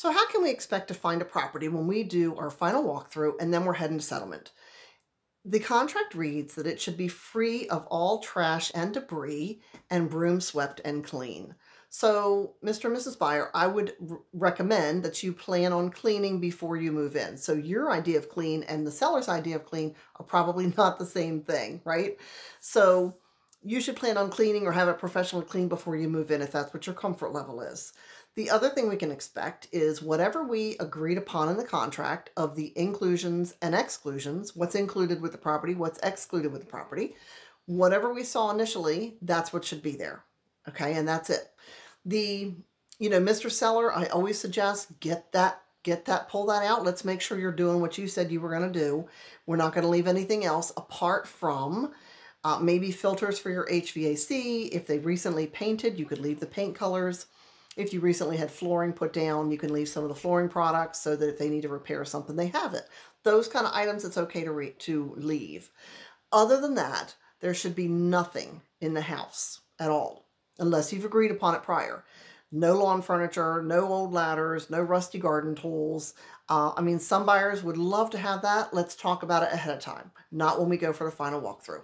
So how can we expect to find a property when we do our final walkthrough and then we're heading to settlement? The contract reads that it should be free of all trash and debris and broom swept and clean. So, Mr. and Mrs. Buyer, I would recommend that you plan on cleaning before you move in. So, your idea of clean and the seller's idea of clean are probably not the same thing, right? So, you should plan on cleaning or have it professionally cleaned before you move in if that's what your comfort level is. The other thing we can expect is whatever we agreed upon in the contract of the inclusions and exclusions, what's included with the property, what's excluded with the property, whatever we saw initially, that's what should be there. Okay, and that's it. The, you know, Mr. Seller, I always suggest get that get that pull that out let's make sure you're doing what you said you were going to do we're not going to leave anything else apart from uh, maybe filters for your hvac if they recently painted you could leave the paint colors if you recently had flooring put down you can leave some of the flooring products so that if they need to repair something they have it those kind of items it's okay to to leave other than that there should be nothing in the house at all unless you've agreed upon it prior. No lawn furniture, no old ladders, no rusty garden tools. Uh, I mean, some buyers would love to have that. Let's talk about it ahead of time, not when we go for the final walkthrough.